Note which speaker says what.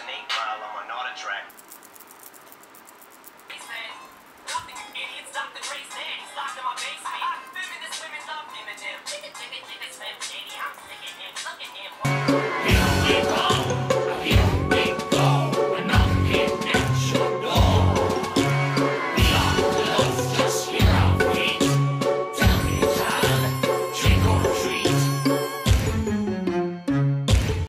Speaker 1: an 8 mile on my Nada track.
Speaker 2: He said, nothing, you idiots. Dr. Dre's dead. He's locked in my basement.